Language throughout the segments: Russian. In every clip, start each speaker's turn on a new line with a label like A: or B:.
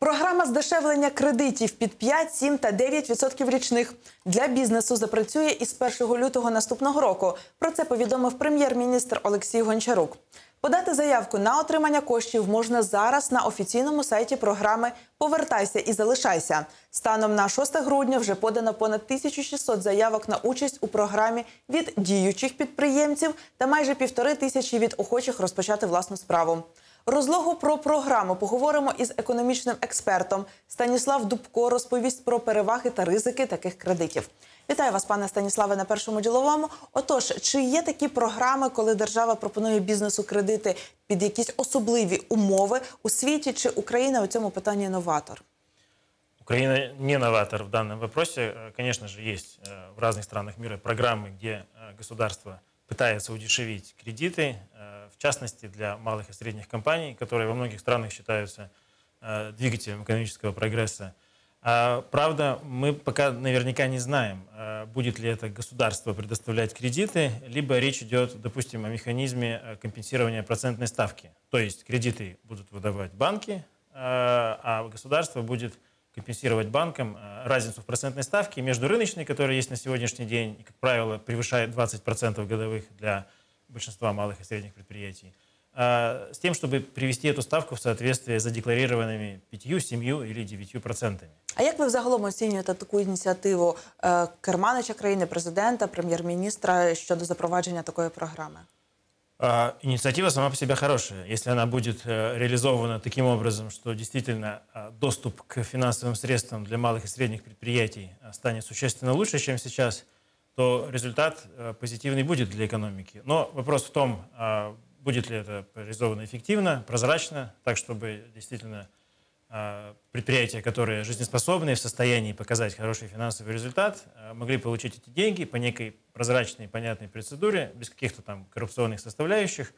A: Програма здешевлення кредитів під 5, 7 та 9 відсотків річних для бізнесу запрацює із 1 лютого наступного року. Про це повідомив прем'єр-міністр Олексій Гончарук. Подати заявку на отримання коштів можна зараз на офіційному сайті програми Повертайся і залишайся. Станом на 6 грудня вже подано понад 1600 заявок на участь у програмі від діючих підприємців та майже півтори тисячі від охочих розпочати власну справу. Розлогу про програму поговоримо із економічним експертом. Станіслав Дубко розповість про переваги та ризики таких кредитів. Вітаю вас, пане Станіславе, на першому діловому. Отож, чи є такі програми, коли держава пропонує бізнесу кредити під якісь особливі умови у світі? Чи Україна у цьому питанні новатор?
B: Украина не новатор в данном вопросе. Э, Конечно же, есть э, в разных странах мира программы, где э, государство пытается удешевить кредиты, э, в частности для малых и средних компаний, которые во многих странах считаются э, двигателем экономического прогресса. А, Правда, мы пока наверняка не знаем, э, будет ли это государство предоставлять кредиты, либо речь идет, допустим, о механизме э, компенсирования процентной ставки. То есть кредиты будут выдавать банки, а государство будет компенсировать банкам разницу в процентной ставке между рыночной, которая есть на сегодняшний день, и, как правило, превышает 20% годовых для большинства малых и средних предприятий, э, с тем, чтобы привести эту ставку в соответствие с задекларированными 5, 7 или 9 процентами.
A: А як ви взагалом оцінюєте таку ініціативу е, керманича країни, президента, прем'єр-міністра щодо запровадження такої програми?
B: А, Инициатива сама по себе хорошая. Если она будет э, реализована таким образом, что действительно а, доступ к финансовым средствам для малых и средних предприятий а, станет существенно лучше, чем сейчас, то результат э, позитивный будет для экономики. Но вопрос в том, а, будет ли это реализовано эффективно, прозрачно, так чтобы действительно а, предприятия, которые жизнеспособны, в состоянии показать хороший финансовый результат, а, могли получить эти деньги по некой прозрачной, понятной процедуре, без каких-то там коррупционных составляющих,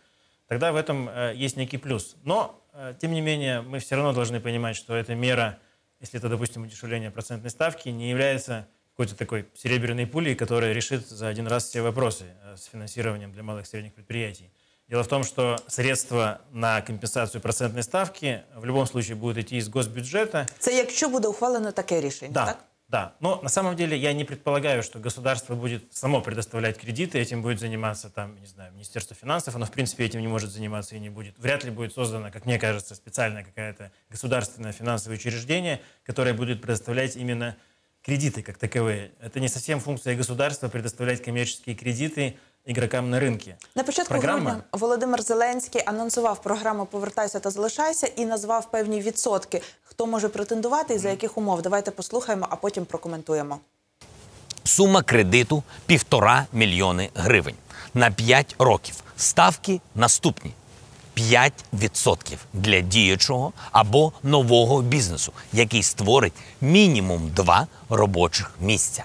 B: тогда в этом э, есть некий плюс. Но, э, тем не менее, мы все равно должны понимать, что эта мера, если это, допустим, удешевление процентной ставки, не является какой-то такой серебряной пулей, которая решит за один раз все вопросы э, с финансированием для малых и средних предприятий. Дело в том, что средства на компенсацию процентной ставки в любом случае будут идти из госбюджета.
A: Це якщо буде ухвалено таке рішення,
B: Да,
A: так?
B: да. Но на самом деле я не предполагаю, что государство будет само предоставлять кредиты, этим будет заниматься там, не знаю, Министерство финансов, оно в принципе этим не может заниматься и не будет. Вряд ли будет создано, как мне кажется, специальное какое-то государственное финансовое учреждение, которое будет предоставлять именно кредиты как таковые. Это не совсем функция государства предоставлять коммерческие кредиты игрокам на рынке.
A: На початку
B: Програма-
A: грудня Володимир Зеленський анонсував програму Повертайся та залишайся і назвав певні відсотки, хто може претендувати і за яких умов. Давайте послухаємо, а потім прокоментуємо.
C: Сума кредиту півтора мільйони гривень на 5 років. Ставки наступні: 5% для діючого або нового бізнесу, який створить мінімум 2 робочих місця.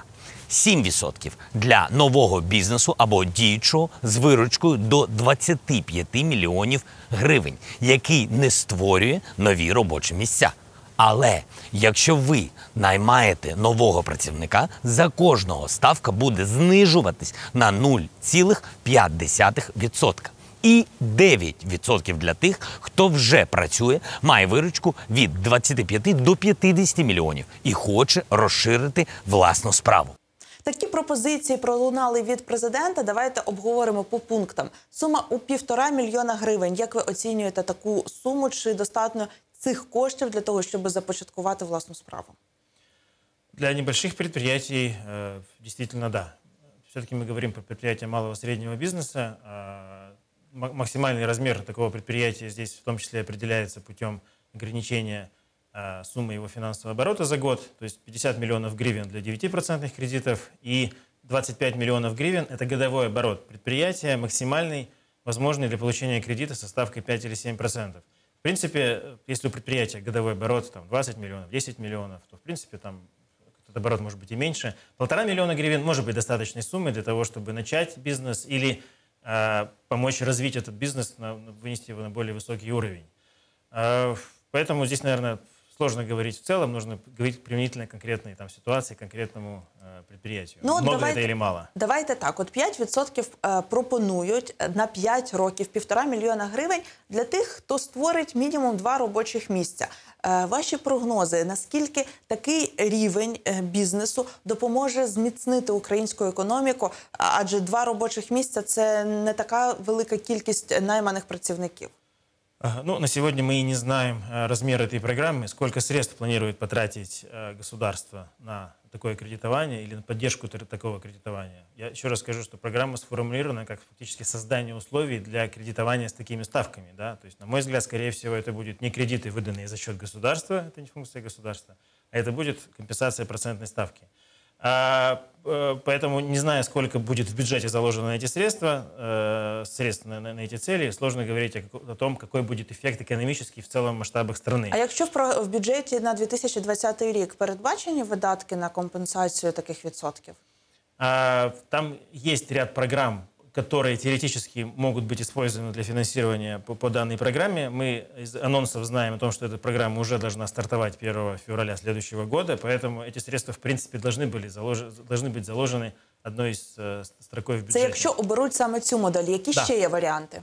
C: 7% для нового бізнесу або діючого з виручкою до 25 мільйонів гривень, який не створює нові робочі місця. Але якщо ви наймаєте нового працівника, за кожного ставка буде знижуватись на 0,5%. І 9% для тих, хто вже працює, має виручку від 25 до 50 мільйонів і хоче розширити власну справу.
A: Такі пропозиції пролунали від президента. Давайте обговоримо по пунктам. Сума у півтора мільйона гривень. Як ви оцінюєте таку суму? Чи достатньо цих коштів для того, щоб започаткувати власну справу?
B: Для небольших предприятий э, действительно да. Все-таки мы говорим про предприятия малого и среднего бизнеса. А, ма- Максимальный размер такого предприятия здесь в том числе определяется путем ограничения а, суммы его финансового оборота за год, то есть 50 миллионов гривен для 9% кредитов и 25 миллионов гривен – это годовой оборот предприятия, максимальный, возможный для получения кредита со ставкой 5 или 7%. В принципе, если у предприятия годовой оборот там, 20 миллионов, 10 миллионов, то в принципе там этот оборот может быть и меньше. Полтора миллиона гривен может быть достаточной суммой для того, чтобы начать бизнес или помочь развить этот бизнес, вынести его на более высокий уровень. Э, поэтому здесь, наверное, сложно говорить в целом, нужно говорить применительно конкретной там, ситуации, конкретному э, предприятию.
A: Ну,
B: Много
A: давайте-
B: это или мало?
A: Давайте так: от 5% е, пропонують на 5 років півтора мільйона гривень для тих, хто створить мінімум два робочих місця. Е, Ваші прогнози, наскільки такий рівень е, бізнесу допоможе зміцнити українську економіку? Адже два робочих місця це не така велика кількість найманих працівників.
B: Ну, на сегодня мы и не знаем э, размер этой программы, сколько средств планирует потратить э, государство на такое кредитование или на поддержку такого кредитования. Я еще раз скажу, что программа сформулирована как фактически создание условий для кредитования с такими ставками. Да? То есть, на мой взгляд, скорее всего, это будут не кредиты, выданные за счет государства, это не функция государства, а это будет компенсация процентной ставки. А, э, поэтому, не зная, сколько будет в бюджете заложено на эти средства, э, средств на, на- на эти цели, сложно говорить о, како- о том, какой будет эффект экономический в целом масштабах страны.
A: А якщо в про- в бюджеті на 2020 рік передбачені видатки на компенсацію таких відсотків?
B: А, Там есть ряд программ, которые теоретически могут быть использованы для финансирования по, по данной программе. Мы из анонсов знаем о том, что эта программа уже должна стартовать 1 февраля следующего года, поэтому эти средства, в принципе, должны, были залож- должны быть заложены одной из э, строкой в бюджете.
A: Це якщо оберуть саме цю модель, які
B: Да.
A: ще є варіанти?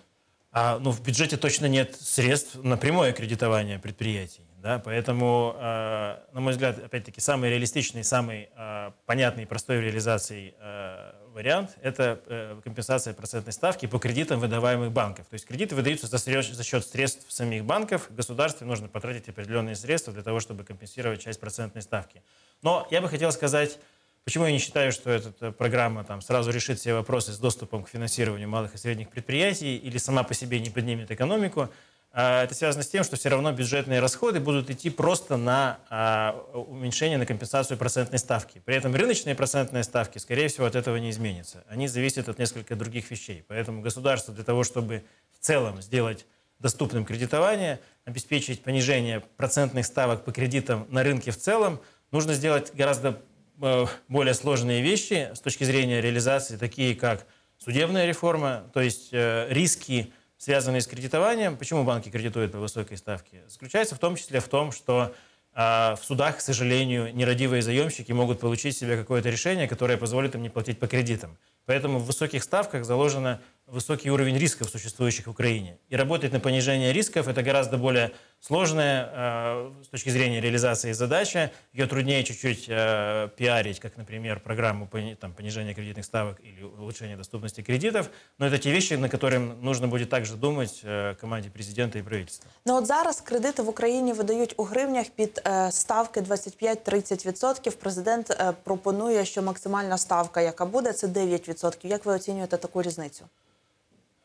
B: А, ну, в бюджете точно нет средств на прямое кредитование предприятий. Да? Поэтому, э, на мой взгляд, опять-таки, самый реалистичный, самый э, понятный и простой в реализации э, вариант – это э, компенсация процентной ставки по кредитам, выдаваемых банков. То есть кредиты выдаются за, за счет средств самих банков. Государству нужно потратить определенные средства для того, чтобы компенсировать часть процентной ставки. Но я бы хотел сказать, Почему я не считаю, что эта э, программа там, сразу решит все вопросы с доступом к финансированию малых и средних предприятий или сама по себе не поднимет экономику? А, Это связано с тем, что все равно бюджетные расходы будут идти просто на а, уменьшение, на компенсацию процентной ставки. При этом рыночные процентные ставки, скорее всего, от этого не изменятся. Они зависят от нескольких других вещей. Поэтому государство для того, чтобы в целом сделать доступным кредитование, обеспечить понижение процентных ставок по кредитам на рынке в целом, нужно сделать гораздо более сложные вещи с точки зрения реализации, такие как судебная реформа, то есть э, риски, связанные с кредитованием. Почему банки кредитуют по высокой ставке? Заключается в том числе в том, что а, в судах, к сожалению, нерадивые заемщики могут получить себе какое-то решение, которое позволит им не платить по кредитам. Поэтому в высоких ставках заложено высокий уровень рисков, существующих в Украине. И работать на понижение рисков – это гораздо более сложная э, с точки зрения реализации задача. Ее труднее чуть-чуть э, пиарить, как, например, программу пони- там, понижения кредитных ставок или улучшения доступности кредитов. Но это те вещи, на которые нужно будет также думать э, команде президента и правительства.
A: Ну от зараз кредити в Україні видають у гривнях під е, ставки 25-30%. Президент е, пропонує, що максимальна ставка, яка буде, це 9%. Як ви оцінюєте таку різницю?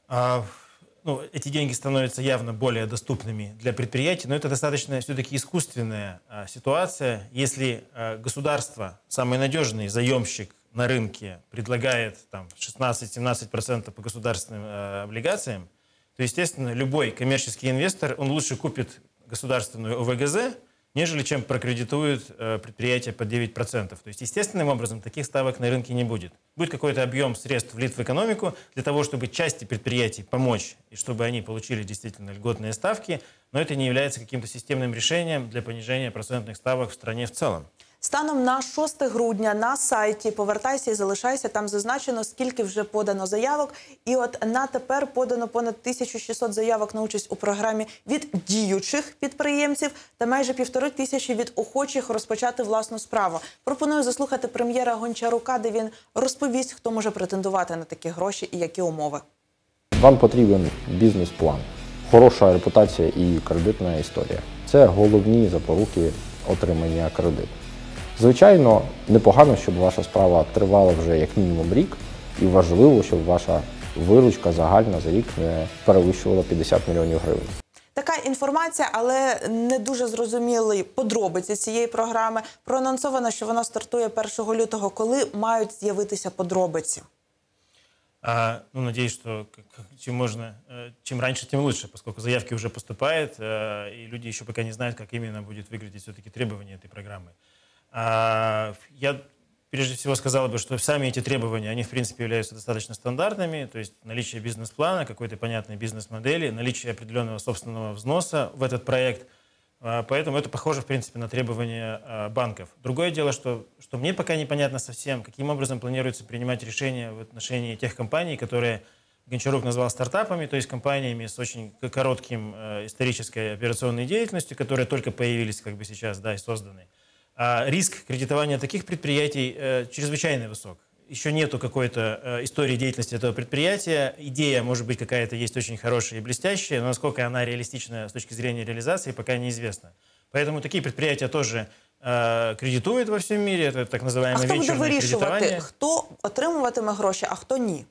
B: А, ну, эти деньги становятся явно более доступными для предприятий, но это достаточно все-таки искусственная а, ситуация. Если а, государство, самый надежный заемщик на рынке, предлагает там 16-17% по государственным а, облигациям, то, естественно, любой коммерческий инвестор, он лучше купит государственную ОВГЗ, нежели чем прокредитует э, предприятие по 9%. То есть, естественным образом, таких ставок на рынке не будет. Будет какой-то объем средств влит в экономику для того, чтобы части предприятий помочь, и чтобы они получили действительно льготные ставки, но это не является каким-то системным решением для понижения процентных ставок в стране в целом.
A: Станом на 6 грудня на сайті Повертайся і залишайся. Там зазначено, скільки вже подано заявок. І от на тепер подано понад 1600 заявок на участь у програмі від діючих підприємців та майже півтори тисячі від охочих розпочати власну справу. Пропоную заслухати прем'єра Гончарука, де він розповість, хто може претендувати на такі гроші і які умови.
D: Вам потрібен бізнес-план, хороша репутація і кредитна історія. Це головні запоруки отримання кредиту. Звичайно, непогано, щоб ваша справа тривала вже як мінімум рік, і важливо, щоб ваша виручка загальна за рік не перевищувала 50 мільйонів гривень.
A: Така інформація, але не дуже зрозуміли подробиці цієї програми. Проанонсовано, що вона стартує 1 лютого. Коли мають з'явитися подробиці?
B: А, ну, надеюсь, что как- как- чем можно, э, чем раньше, тем лучше, поскольку заявки уже поступают, э, и люди еще пока не знают, как именно будет выглядеть все-таки требования этой программы. А, Я прежде всего сказал бы, что сами эти требования, они в принципе являются достаточно стандартными, то есть наличие бизнес-плана, какой-то понятной бизнес-модели, наличие определенного собственного взноса в этот проект. А, Поэтому это похоже, в принципе, на требования а, банков. Другое дело, что, что мне пока непонятно совсем, каким образом планируется принимать решения в отношении тех компаний, которые Гончарук назвал стартапами, то есть компаниями с очень коротким э, исторической операционной деятельностью, которые только появились как бы сейчас, да, и созданы. А риск кредитования таких предприятий э, чрезвычайно высок. Еще нету какой-то э, истории деятельности этого предприятия. Идея, может быть, какая-то есть очень хорошая и блестящая, но насколько она реалистична с точки зрения реализации, пока неизвестно. Поэтому такие предприятия тоже э, кредитуют во всем мире. Это так
A: А
B: называемое
A: хто буде
B: венчурное
A: вирішувати,
B: кредитование.
A: хто отримуватиме гроші, а хто ні?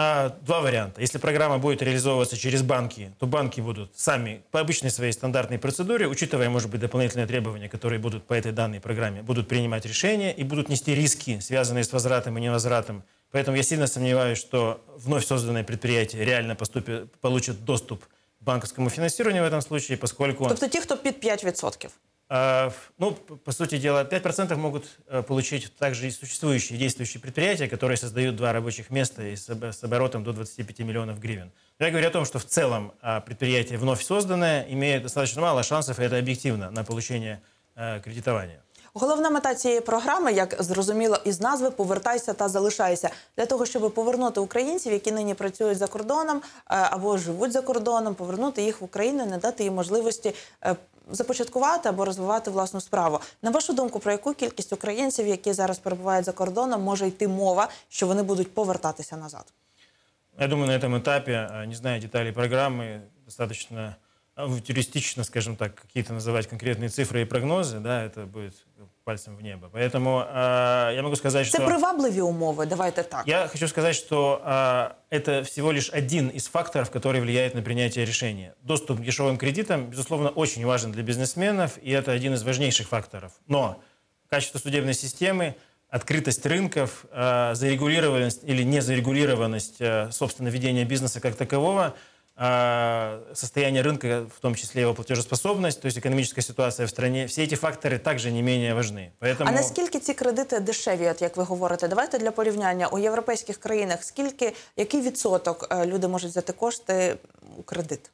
B: А, два варианта. Если программа будет реализовываться через банки, то банки будут сами по обычной своей стандартной процедуре, учитывая, может быть, дополнительные требования, которые будут по этой данной программе, будут принимать решения и будут нести риски, связанные с возвратом и невозвратом. Поэтому я сильно сомневаюсь, что вновь созданное предприятие реально поступит, получит доступ к банковскому финансированию в этом случае, поскольку...
A: Тобто ті, хто під 5%.
B: А, Ну, п- по сути дела, 5% могут э, получить также и существующие, действующие предприятия, которые создают два рабочих места и с об- с оборотом до 25 миллионов гривен. Но я говорю о том, что в целом а, предприятие вновь созданное имеет достаточно мало шансов, и это объективно, на получение э, кредитования.
A: Головна мета цієї програми, як зрозуміло із назви, повертайся та залишайся для того, щоб повернути українців, які нині працюють за кордоном е, або живуть за кордоном, повернути їх в Україну, і не дати їм можливості е, започаткувати або розвивати власну справу. На вашу думку, про яку кількість українців, які зараз перебувають за кордоном, може йти мова, що вони будуть повертатися назад?
B: Я думаю, на этом этапе, э, не зная деталей программы, достаточно авантюристично, скажем так, какие-то называть конкретные цифры и прогнозы, да, это будет пальцем в небо. Поэтому э, я могу сказать,
A: Це
B: что...
A: привабливі умови. Давайте так.
B: Я хочу сказать, что а, это всего лишь один из факторов, который влияет на принятие решения. Доступ к дешевым кредитам, безусловно, очень важен для бизнесменов, и это один из важнейших факторов. Но качество судебной системы, открытость рынков, а, зарегулированность или незарегулированность, а, собственно, ведения бизнеса как такового, состояние рынка, в том числе его платежеспособность, то есть экономическая ситуация в стране, все эти факторы также не менее важны. Поэтому...
A: А наскільки ці кредити дешеві, от як ви говорите? Давайте для порівняння у європейських країнах скільки який відсоток е, люди можуть взяти кошти у кредит?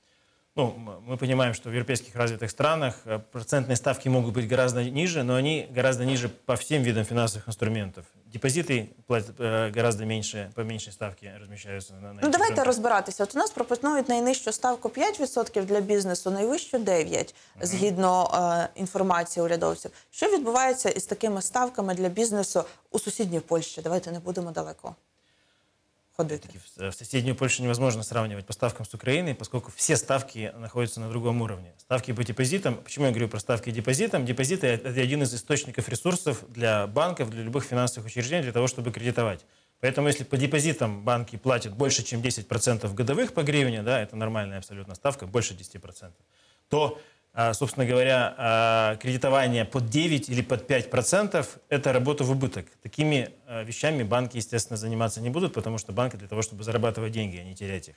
B: Ну, м- мы понимаем, что в европейских развитых странах э, процентные ставки могут быть гораздо ниже, но они гораздо ниже по всем видам финансовых инструментов. Депозиты платят э, гораздо меньше, по меньшей ставке размещаются на, на
A: Ну
B: этих
A: давайте
B: рынках.
A: розбиратися. От у нас пропонують найнижчу ставку 5% для бізнесу, найвищу 9%, згідно е, інформації урядовців. Що відбувається із такими ставками для бізнесу у сусідній Польщі? Давайте не будемо далеко Ходити.
B: В- В соседнюю Польшу невозможно сравнивать по ставкам с Украиной, поскольку все ставки находятся на другом уровне. Ставки по депозитам, почему я говорю про ставки депозитам? Депозиты – это один из источников ресурсов для банков, для любых финансовых учреждений, для того, чтобы кредитовать. Поэтому если по депозитам банки платят больше, чем 10% годовых по гривне, да, это нормальная абсолютно ставка, больше 10%, то, собственно говоря, а, кредитование под 9 или под 5% – это работа в убыток. Такими а, вещами банки, естественно, заниматься не будут, потому что банки для того, чтобы зарабатывать деньги, а не терять их.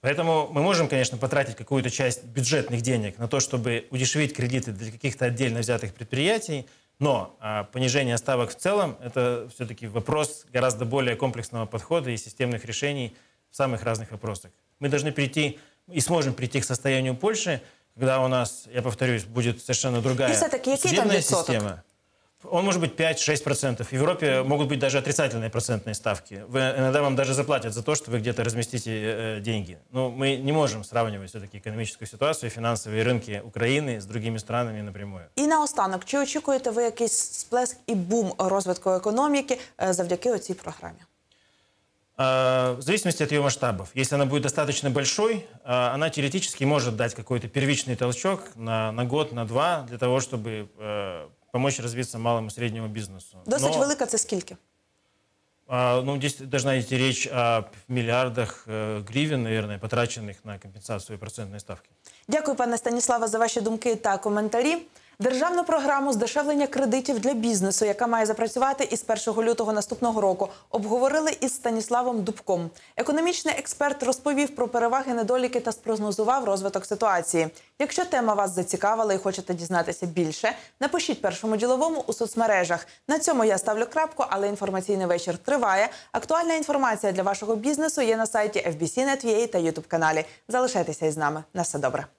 B: Поэтому мы можем, конечно, потратить какую-то часть бюджетных денег на то, чтобы удешевить кредиты для каких-то отдельно взятых предприятий, но а, понижение ставок в целом – это все-таки вопрос гораздо более комплексного подхода и системных решений в самых разных вопросах. Мы должны прийти и сможем прийти к состоянию Польши, когда у нас, я повторюсь, будет совершенно другая
A: И всё-таки какие там
B: судебная
A: відсоток?
B: система. Он может быть 5-6%. В Европе могут быть даже отрицательные процентные ставки. Вы, иногда вам даже заплатят за то, что вы где-то разместите э, деньги. Но мы не можем сравнивать все-таки экономическую ситуацию, финансовые рынки Украины с другими странами напрямую.
A: І наостанок, чи очікуєте ви якийсь сплеск і бум розвитку економіки е, завдяки оцій програмі?
B: А, В зависимости от ее масштабов. Если она будет достаточно большой, а, она теоретически может дать какой-то первичный толчок на, на год, на два, для того, чтобы э, помочь развиться малому и среднему бизнесу.
A: Досить
B: Но,
A: велика це скільки?
B: а, Ну, здесь должна идти речь о миллиардах э, гривен, наверное, потраченных на компенсацию процентной ставки.
A: Дякую, пане Станіславе, за ваші думки та коментарі. Державну програму здешевлення кредитів для бізнесу, яка має запрацювати із 1 лютого наступного року, обговорили із Станіславом Дубком. Економічний експерт розповів про переваги, недоліки та спрогнозував розвиток ситуації. Якщо тема вас зацікавила і хочете дізнатися більше, напишіть першому діловому у соцмережах. На цьому я ставлю крапку, але інформаційний вечір триває. Актуальна інформація для вашого бізнесу є на сайті FBC.net.ua та YouTube каналі. Залишайтеся із нами. На все добре.